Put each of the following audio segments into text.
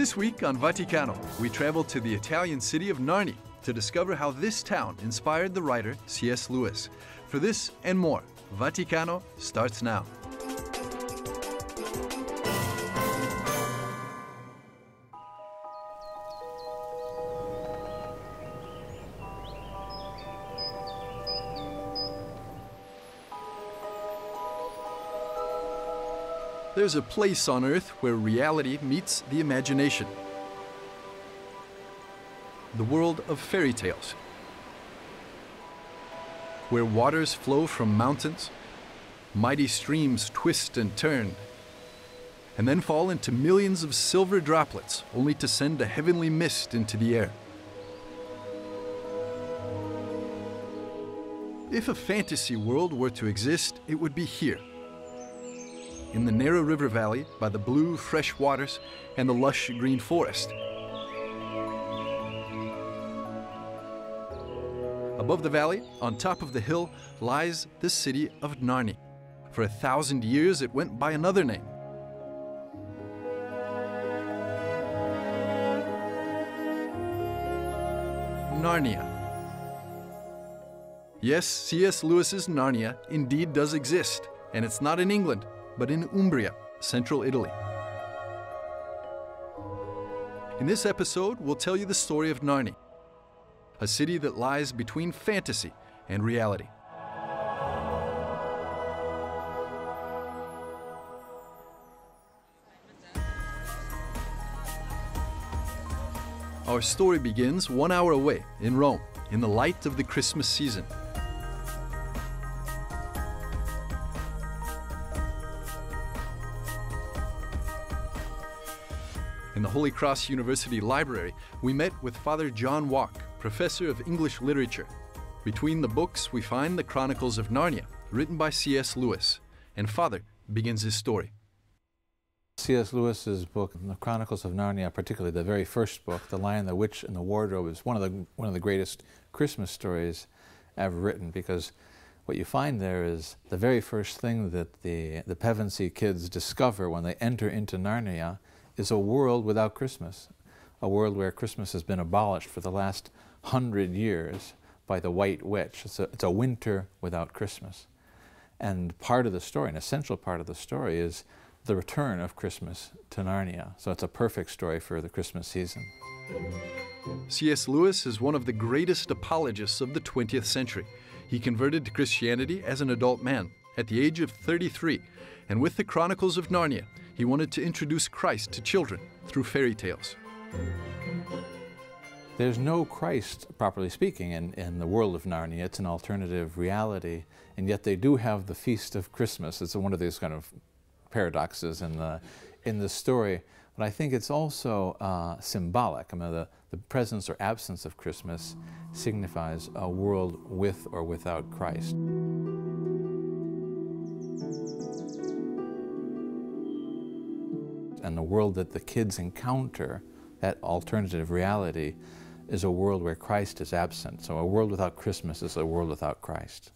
This week on Vaticano, we travel to the Italian city of Narni to discover how this town inspired the writer C.S. Lewis. For this and more, Vaticano starts now. There's a place on Earth where reality meets the imagination. The world of fairy tales. Where waters flow from mountains, mighty streams twist and turn, and then fall into millions of silver droplets, only to send a heavenly mist into the air. If a fantasy world were to exist, it would be here in the narrow river valley by the blue, fresh waters and the lush green forest. Above the valley, on top of the hill, lies the city of Narni. For a thousand years, it went by another name. Narnia. Yes, C.S. Lewis's Narnia indeed does exist, and it's not in England, but in Umbria, central Italy. In this episode, we'll tell you the story of Narni, a city that lies between fantasy and reality. Our story begins one hour away in Rome, in the light of the Christmas season. Holy Cross University Library, we met with Father John Wauck, professor of English literature. Between the books, we find the Chronicles of Narnia, written by C.S. Lewis, and Father begins his story. C.S. Lewis's book, The Chronicles of Narnia, particularly the very first book, The Lion, the Witch, and the Wardrobe, is one of the, one of the greatest Christmas stories ever written because what you find there is the very first thing that the, the Pevensie kids discover when they enter into Narnia is a world without Christmas, a world where Christmas has been abolished for the last hundred years by the White Witch. It's a, it's a winter without Christmas. And part of the story, an essential part of the story, is the return of Christmas to Narnia. So it's a perfect story for the Christmas season. C.S. Lewis is one of the greatest apologists of the 20th century. He converted to Christianity as an adult man at the age of 33, and with the Chronicles of Narnia, he wanted to introduce Christ to children through fairy tales. There's no Christ, properly speaking, in, in the world of Narnia. It's an alternative reality, and yet they do have the feast of Christmas. It's one of these kind of paradoxes in the, in the story. But I think it's also uh, symbolic. I mean, the, the presence or absence of Christmas signifies a world with or without Christ. And the world that the kids encounter, that alternative reality, is a world where Christ is absent. So a world without Christmas is a world without Christ.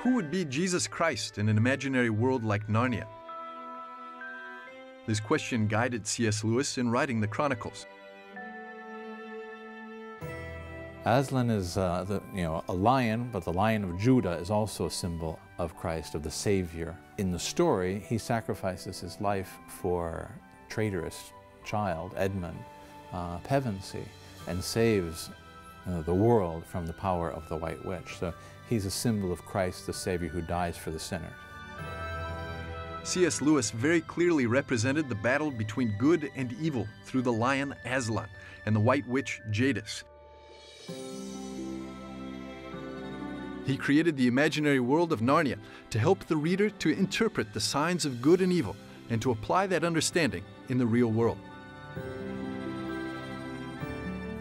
Who would be Jesus Christ in an imaginary world like Narnia? This question guided C.S. Lewis in writing the Chronicles. Aslan is uh, the, you know, a lion, but the lion of Judah is also a symbol of Christ, of the Savior. In the story, he sacrifices his life for traitorous child, Edmund uh, Pevensie, and saves uh, the world from the power of the White Witch. So he's a symbol of Christ, the Savior who dies for the sinners. C.S. Lewis very clearly represented the battle between good and evil through the lion Aslan and the White Witch Jadis. He created the imaginary world of Narnia to help the reader to interpret the signs of good and evil and to apply that understanding in the real world.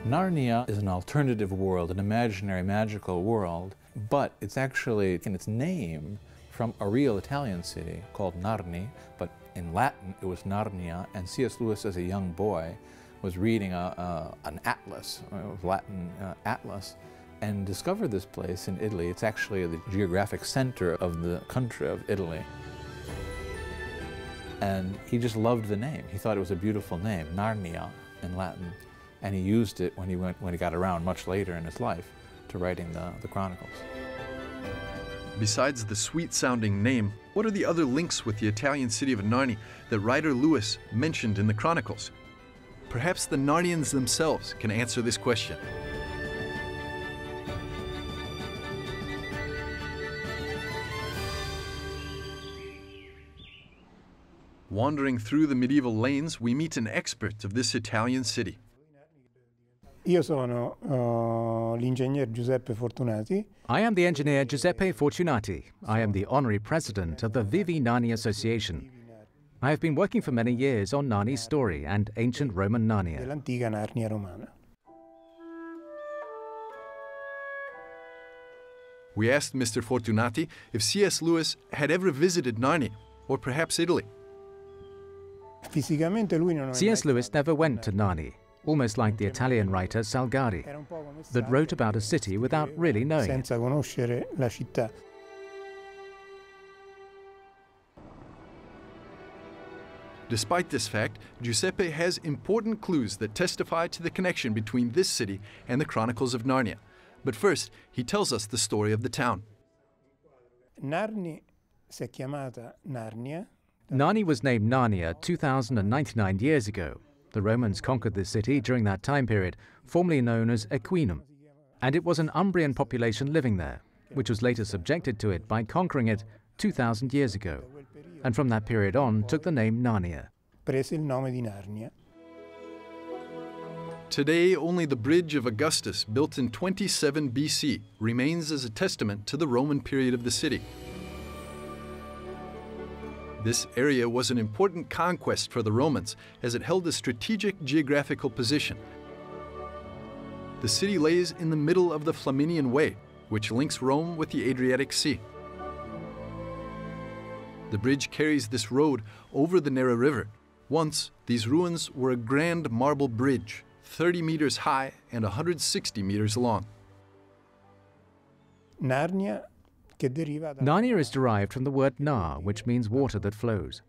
Narnia is an alternative world, an imaginary magical world, but it's actually in its name from a real Italian city called Narni, but in Latin it was Narnia, and C.S. Lewis as a young boy was reading a, a, an atlas, a Latin uh, atlas, and discovered this place in Italy. It's actually the geographic center of the country of Italy. And he just loved the name. He thought it was a beautiful name, Narnia in Latin. And he used it when he, went, when he got around much later in his life to writing the, the Chronicles. Besides the sweet sounding name, what are the other links with the Italian city of Narni that writer Lewis mentioned in the Chronicles? Perhaps the Narnians themselves can answer this question. Wandering through the medieval lanes, we meet an expert of this Italian city. Io sono eh, l'ingegner Giuseppe Fortunati. I am the engineer Giuseppe Fortunati. I am the honorary president of the Vivi Narni Association. I have been working for many years on Narni's story and ancient Roman Narnia. dell'antica Narnia romana. We asked Mr. Fortunati if C.S. Lewis had ever visited Narnia, or perhaps Italy. C.S. Lewis never went to Narni, almost like the Italian writer Salgari, Era un po' come that wrote about a city eh, without really knowing it. senza conoscere la città. Despite this fact, Giuseppe has important clues that testify to the connection between this city and the Chronicles of Narnia. But first, he tells us the story of the town. Narni si è chiamata Narnia Narni was named Narnia 2,099 years ago. The Romans conquered this city during that time period, formerly known as Nequinum, and it was an Umbrian population living there, which was later subjected to it by conquering it 2,000 years ago, and from that period on took the name Narnia. prese il nome di Narnia. Today, only the Bridge of Augustus, built in 27 BC, remains as a testament to the Roman period of the city. This area was an important conquest for the Romans as it held a strategic geographical position. The city lays in the middle of the Flaminian Way, which links Rome with the Adriatic Sea. The bridge carries this road over the Nera River. Once, these ruins were a grand marble bridge, 30 meters high and 160 meters long. Narnia Narnia is derived from the word Nar, which means water that flows.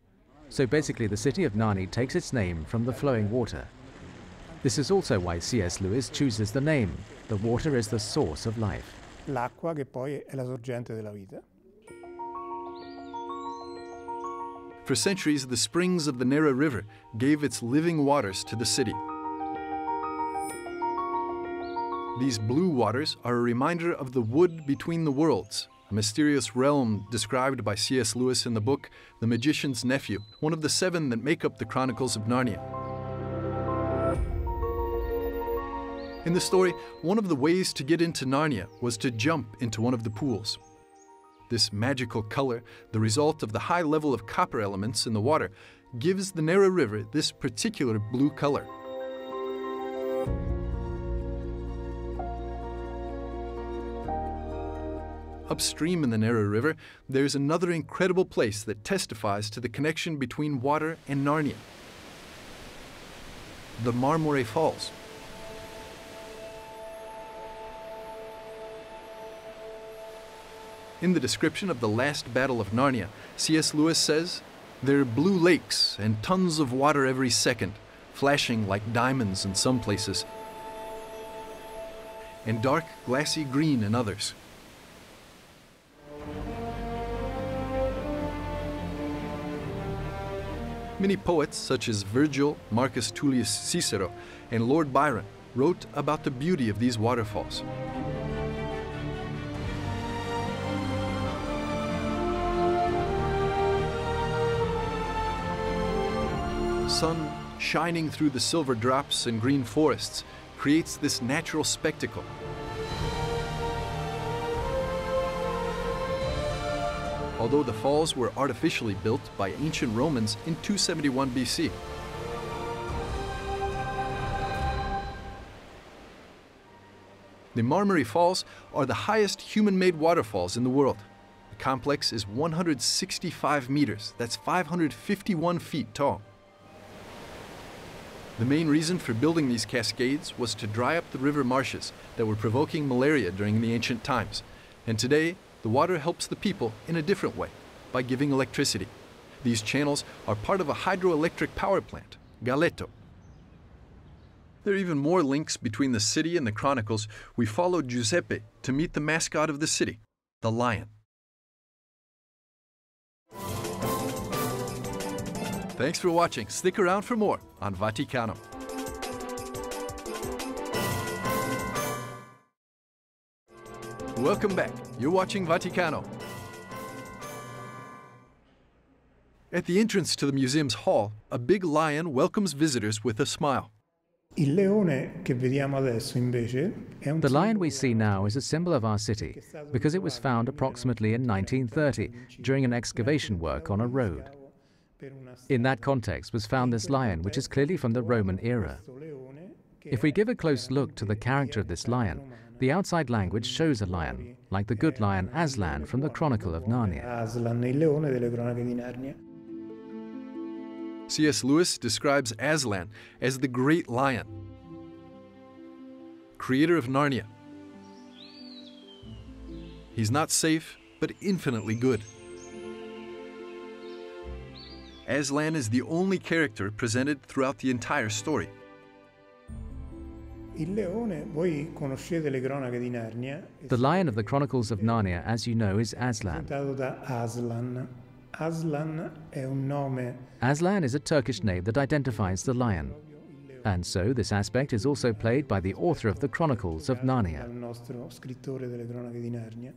So basically, the city of Narni takes its name from the flowing water. This is also why C.S. Lewis chooses the name. The water is the source of life. l'acqua che poi è la sorgente della vita. For centuries, the springs of the Nera River gave its living waters to the city. These blue waters are a reminder of the wood between the worlds, a mysterious realm described by C.S. Lewis in the book The Magician's Nephew, one of the seven that make up the Chronicles of Narnia. In the story, one of the ways to get into Narnia was to jump into one of the pools. This magical color, the result of the high level of copper elements in the water, gives the Nera River this particular blue color. Upstream in the Nera River, there's another incredible place that testifies to the connection between water and Narnia. The Marmore Falls. In the description of the last battle of Narnia, C.S. Lewis says, There are blue lakes and tons of water every second, flashing like diamonds in some places, and dark glassy green in others. Many poets, such as Virgil, Marcus Tullius Cicero, and Lord Byron, wrote about the beauty of these waterfalls. sun shining through the silver drops and green forests creates this natural spectacle. Although the falls were artificially built by ancient Romans in 271 BC. The Marmore Falls are the highest human made waterfalls in the world. The complex is 165 meters, that's 551 feet tall. The main reason for building these cascades was to dry up the river marshes that were provoking malaria during the ancient times. And today, the water helps the people in a different way by giving electricity. These channels are part of a hydroelectric power plant, Galleto. There are even more links between the city and the Chronicles. We followed Giuseppe to meet the mascot of the city, the lion. Thanks for watching. Stick around for more on Vaticano. Welcome back. You're watching Vaticano. At the entrance to the museum's hall, a big lion welcomes visitors with a smile. Il leone che vediamo adesso invece è un The lion we see now is a symbol of our city because it was found approximately in 1930 during an excavation work on a road. In that context was found this lion, which is clearly from the Roman era. questo leone che If we give a close look to the character of this lion, the outside language shows a lion, like the good lion Aslan from the Chronicle of Narnia. Aslan, il leone delle cronache di Narnia. C.S. Lewis describes Aslan as the great lion, creator of Narnia. He's not safe, but infinitely good. Aslan is the only character presented throughout the entire story. The lion of the Chronicles of Narnia, as you know, is Aslan. rappresentato Aslan. Aslan è un nome Aslan is a Turkish name that identifies the lion. And so this aspect is also played by the author of the Chronicles of dal Narnia. nostro scrittore delle cronache di Narnia.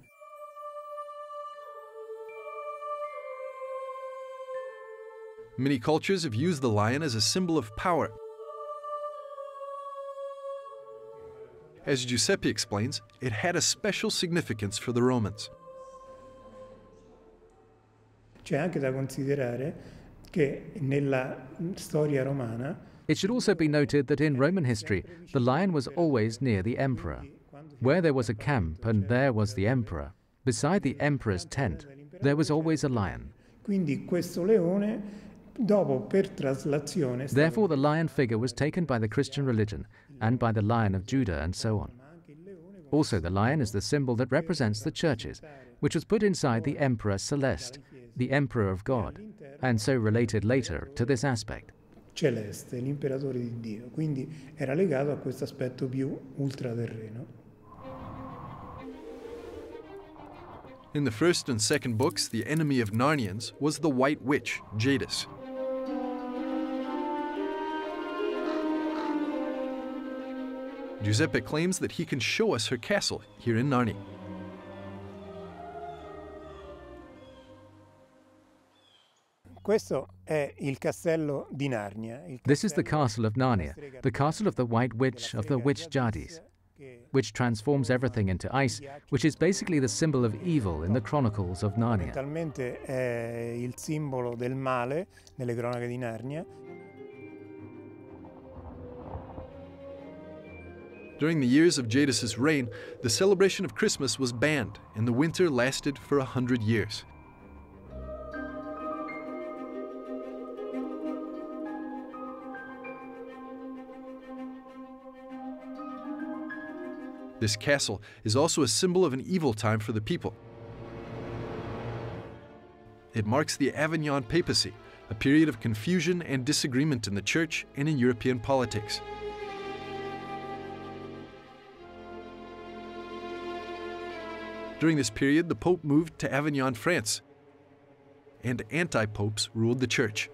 Many cultures have used the lion as a symbol of power. As Giuseppe explains, it had a special significance for the Romans. C'è anche da considerare che nella storia romana It should also be noted that in Roman history, the lion was always near the emperor. Where there was a camp and there was the emperor, beside the emperor's tent, there was always a lion. Quindi questo leone, dopo per traslazione, è stato Therefore, the lion figure was taken by the Christian religion and by the Lion of Judah and so on. Also, the lion is the symbol that represents the churches, which was put inside the Emperor Celeste, the Emperor of God, and so related later to this aspect. celeste, l'imperatore di Dio. Quindi era legato a questo aspetto più ultraterreno. In the first and second books, the enemy of Narnians was the White Witch, Jadis. Giuseppe claims that he can show us her castle here in Narnia. Questo è il castello di Narnia. il This is the castle of Narnia, the castle of the White Witch of the Witch Jadis, which transforms everything into ice, which is basically the symbol of evil in the Chronicles of Narnia. During the years of Jadis's reign, the celebration of Christmas was banned, and the winter lasted for a hundred years. This castle is also a symbol of an evil time for the people. It marks the Avignon papacy, a period of confusion and disagreement in the church and in European politics. During this period, the Pope moved to Avignon, France, and anti popes ruled the church.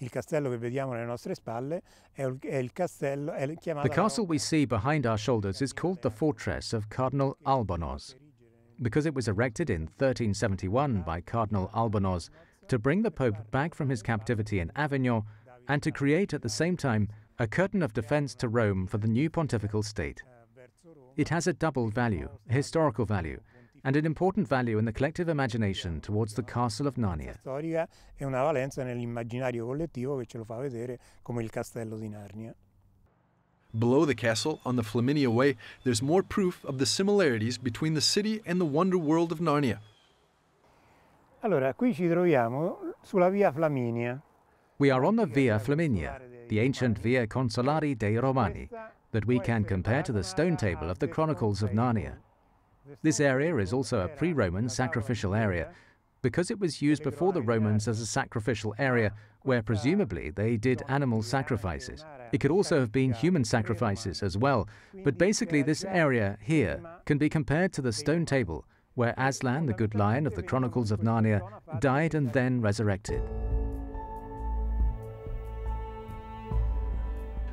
Il castello che vediamo alle nostre spalle è il, è il castello, è chiamato The castle we see behind our shoulders is called the Fortress of Cardinal Albornoz, because it was erected in 1371 by Cardinal Albornoz to bring the Pope back from his captivity in Avignon and to create at the same time a curtain of defense to Rome for the new pontifical state. It has a double value, a historical value, and an important value in the collective imagination towards the castle of Narnia. storica una valenza nell'immaginario collettivo che ce lo fa vedere come il castello di Narnia. Below the castle, on the Flaminia Way, there's more proof of the similarities between the city and the wonder world of Narnia. Allora, qui ci troviamo sulla via Flaminia. We are on the Via Flaminia, the ancient Via Consolari dei Romani, that we can compare to the stone table of the Chronicles of Narnia. This area is also a pre Roman sacrificial area because it was used before the Romans as a sacrificial area where presumably they did animal sacrifices. It could also have been human sacrifices as well, but basically, this area here can be compared to the stone table where Aslan, the good lion of the Chronicles of Narnia, died and then resurrected.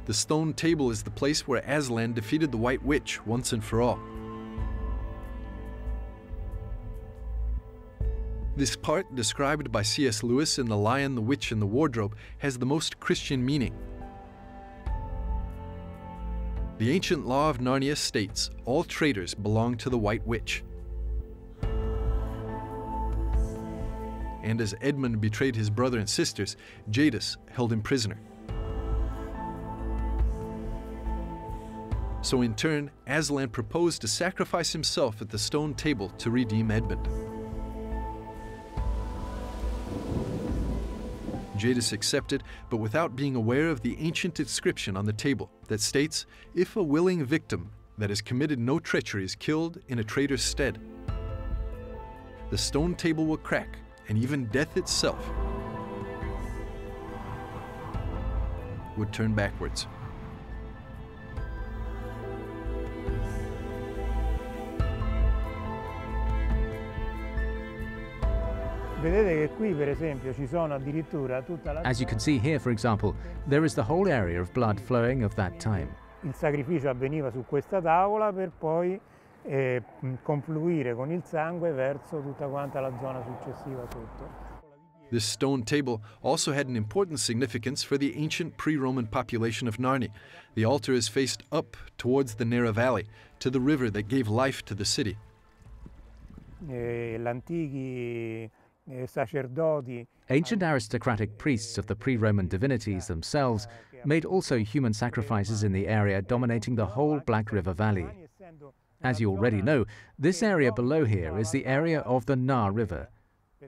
The stone table is the place where Aslan defeated the White Witch once and for all. This part, described by C.S. Lewis in The Lion, the Witch, and the Wardrobe, has the most Christian meaning. The ancient law of Narnia states all traitors belong to the White Witch. And as Edmund betrayed his brother and sisters, Jadis held him prisoner. So in turn, Aslan proposed to sacrifice himself at the stone table to redeem Edmund. Jadis accepted, but without being aware of the ancient inscription on the table that states, if a willing victim that has committed no treachery is killed in a traitor's stead, the stone table will crack, and even death itself would turn backwards. As you can see here, for example, there is the whole area of blood flowing of that time. Il sacrificio avveniva su questa tavola per poi eh, confluire con il sangue verso tutta quanta la zona successiva sotto. This stone table also had an important significance for the ancient pre Roman population of Narni. The altar is faced up towards the Nera Valley, to the river that gave life to the city. Eh, L'antichi sacerdoti Eh, Ancient eh, aristocratic priests of the pre Roman eh, divinities themselves made also human sacrifices in the area dominating the whole Black River Valley. As you already know, this area below here is the area of the Nar River.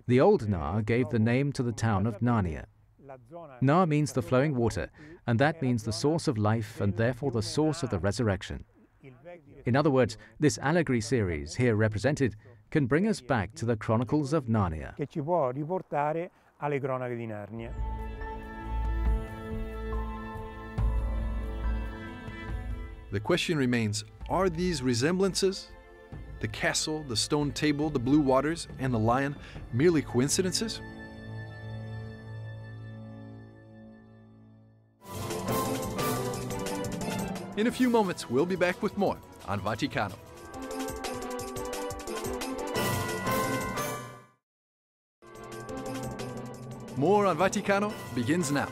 The old Nar gave the name to the town of Narnia. Nar means the flowing water, and that means the source of life and therefore the source of the resurrection. In other words, this allegory series here represented can bring us back to the Chronicles of Narnia. che ci può riportare alle cronache di Narnia. The question remains are these resemblances, the castle, the stone table, the blue waters, and the lion, merely coincidences? In a few moments, we'll be back with more on Vaticano. More on Vaticano begins now.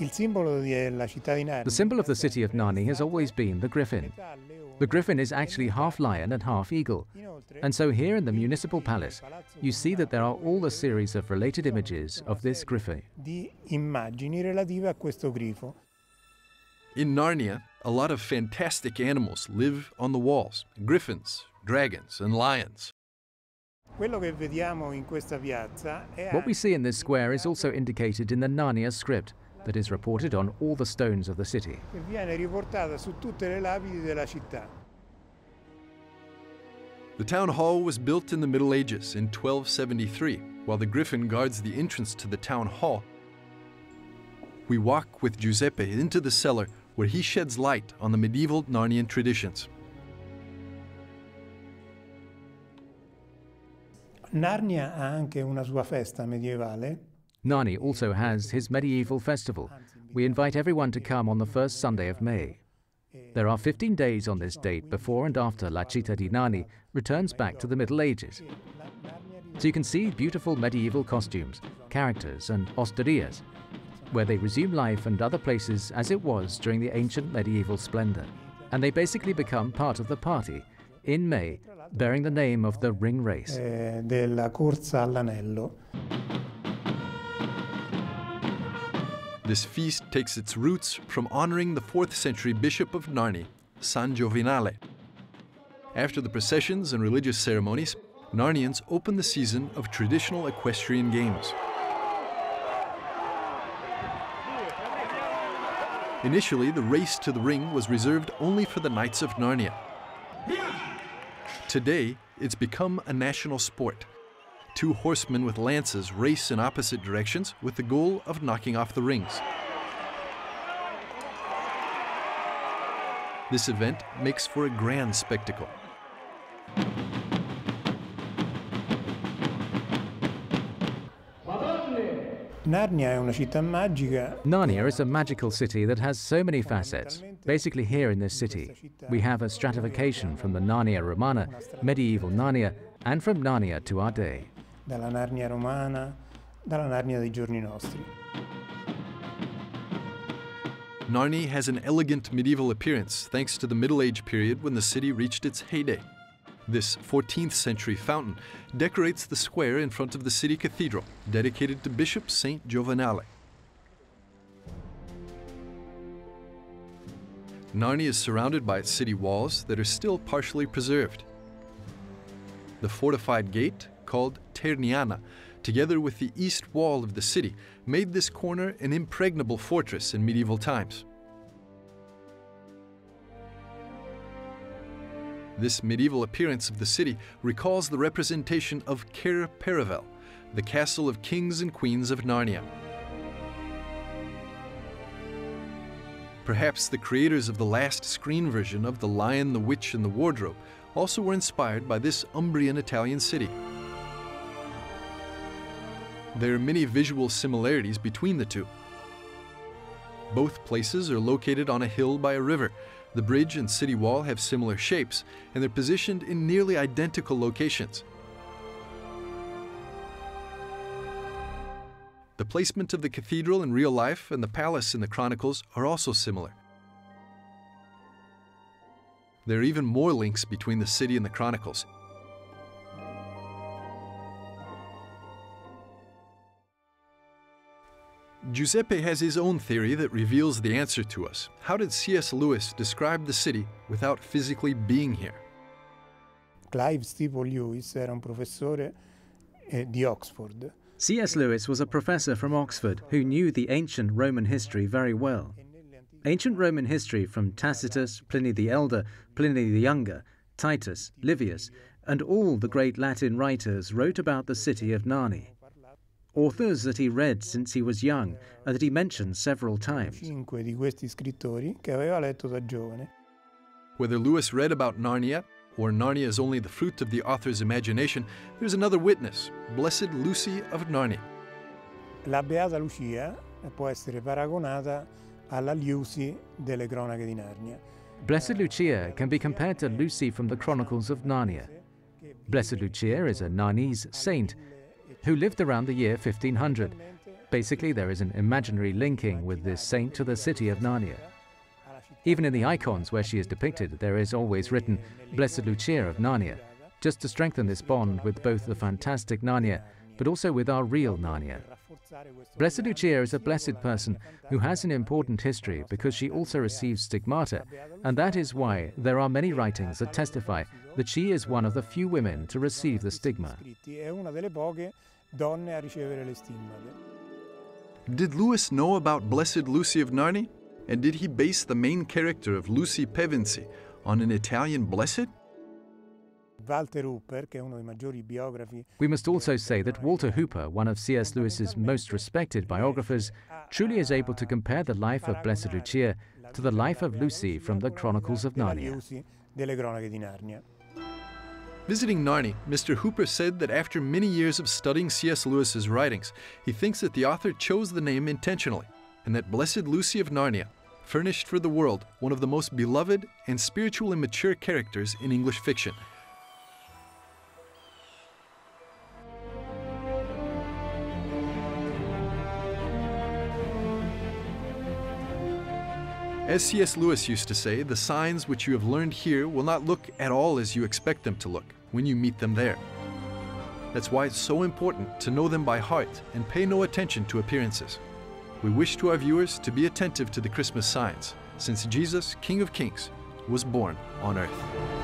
Il simbolo della città di Narnia The symbol of the city of Narni has always been the griffin. The griffin is actually half lion and half eagle. And so here in the municipal palace, you see that there are all a series of related images of this griffin. di immagini relative a questo grifo. In Narnia, a lot of fantastic animals live on the walls griffins, dragons, and lions. Quello che vediamo in questa piazza è What we see in this square is also indicated in the Narnia script that is reported on all the stones of the city. che viene riportata su tutte le lapidi della città. The town hall was built in the Middle Ages in 1273, while the griffin guards the entrance to the town hall. We walk with Giuseppe into the cellar where he sheds light on the medieval Narnian traditions. Narnia ha anche una sua festa medievale Narni also has his medieval festival. We invite everyone to come on the first Sunday of May. There are 15 days on this date before and after La Città di Narni returns back to the Middle Ages. So you can see beautiful medieval costumes, characters, and osterias, where they resume life and other places as it was during the ancient medieval splendor. And they basically become part of the party in May, bearing the name of the Ring Race. eh, della corsa all'anello. This feast takes its roots from honoring the 4th century bishop of Narni, San Giovenale. After the processions and religious ceremonies, Narnians open the season of traditional equestrian games. Initially, the race to the ring was reserved only for the Knights of Narnia. Today, it's become a national sport. Two horsemen with lances race in opposite directions with the goal of knocking off the rings. This event makes for a grand spectacle. Narnia è una città magica. Narnia is a magical city that has so many facets. Basically, here in this city, we have a stratification from the Narnia Romana, medieval Narnia, and from Narnia to our day. Dalla Narnia romana, dalla Narnia dei giorni nostri. Narni has an elegant medieval appearance thanks to the Middle Age period when the city reached its heyday. This 14th century fountain decorates the square in front of the city cathedral, dedicated to Bishop Saint Giovenale. Narni is surrounded by its city walls that are still partially preserved. The fortified gate, called Ternana, together with the east wall of the city, made this corner an impregnable fortress in medieval times. This medieval appearance of the city recalls the representation of Cair Paravel, the castle of kings and queens of Narnia. Perhaps the creators of the last screen version of The Lion, the Witch, and the Wardrobe also were inspired by this Umbrian Italian city. There are many visual similarities between the two. Both places are located on a hill by a river, the bridge and city wall have similar shapes, and they're positioned in nearly identical locations. The placement of the cathedral in real life and the palace in the Chronicles are also similar. There are even more links between the city and the Chronicles. Giuseppe has his own theory that reveals the answer to us. How did C.S. Lewis describe the city without physically being here? Clive Staples Lewis era un professore eh, di Oxford. C.S. Lewis was a professor from Oxford who knew the ancient Roman history very well. Ancient Roman history from Tacitus, Pliny the Elder, Pliny the Younger, Titus, Livius, and all the great Latin writers wrote about the city of Narni authors that he read since he was young and that he mentioned several times. Whether Lewis read about Narnia or Narnia is only the fruit of the author's imagination, there's another witness, Blessed Lucy of Narnia. La Beata Lucia può essere paragonata alla Lucy delle cronache di Narnia. Blessed Lucia can be compared to Lucy from the Chronicles of Narnia. Blessed Lucia is a Narnese saint who lived around the year 1500. Basically, there is an imaginary linking with this saint to the city of Narnia. Even in the icons where she is depicted, there is always written Blessed Lucia of Narnia, just to strengthen this bond with both the fantastic Narnia, but also with our real Narnia. Blessed Lucia is a blessed person who has an important history because she also receives stigmata, and that is why there are many writings that testify that she is one of the few women to receive the stigma. Did Lewis know about Blessed Lucy of Narni? And did he base the main character of Lucy Pevensie on an Italian blessed? We must also say that Walter Hooper, one of C.S. Lewis's most respected biographers, truly is able to compare the life of Blessed Lucia to the life of Lucy from the Chronicles of Narnia. Visiting Narni, Mr. Hooper said that after many years of studying C.S. Lewis's writings, he thinks that the author chose the name intentionally, and that Blessed Lucy of Narnia furnished for the world one of the most beloved and spiritually mature characters in English fiction. As C.S. Lewis used to say, the signs which you have learned here will not look at all as you expect them to look when you meet them there. That's why it's so important to know them by heart and pay no attention to appearances. We wish to our viewers to be attentive to the Christmas signs, since Jesus, King of Kings, was born on earth.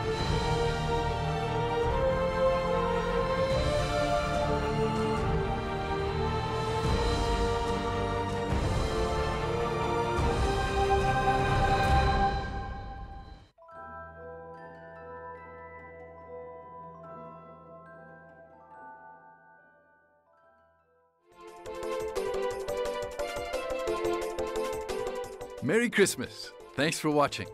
Christmas. Thanks for watching.